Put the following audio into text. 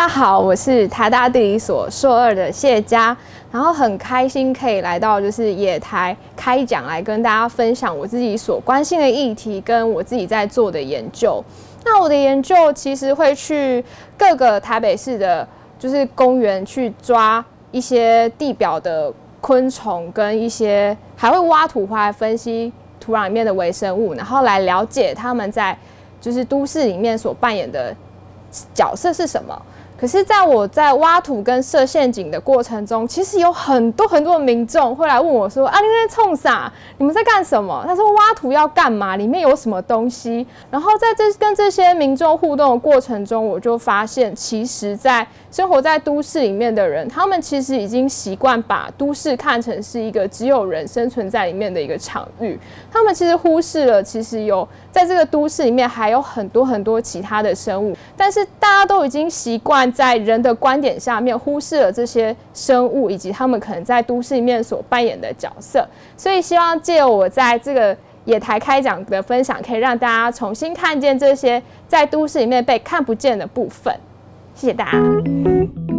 大家好，我是台大地理所硕二的谢佳，然后很开心可以来到就是野台开讲，来跟大家分享我自己所关心的议题跟我自己在做的研究。那我的研究其实会去各个台北市的，就是公园去抓一些地表的昆虫，跟一些还会挖土回来分析土壤里面的微生物，然后来了解他们在就是都市里面所扮演的。角色是什么？可是，在我在挖土跟设陷阱的过程中，其实有很多很多的民众会来问我说：“啊，你在冲啥？你们在干什么？”他说：“挖土要干嘛？里面有什么东西？”然后在这跟这些民众互动的过程中，我就发现，其实，在生活在都市里面的人，他们其实已经习惯把都市看成是一个只有人生存在里面的一个场域。他们其实忽视了，其实有在这个都市里面还有很多很多其他的生物，但是大家都已经习惯。在人的观点下面，忽视了这些生物以及他们可能在都市里面所扮演的角色，所以希望借我在这个野台开讲的分享，可以让大家重新看见这些在都市里面被看不见的部分。谢谢大家。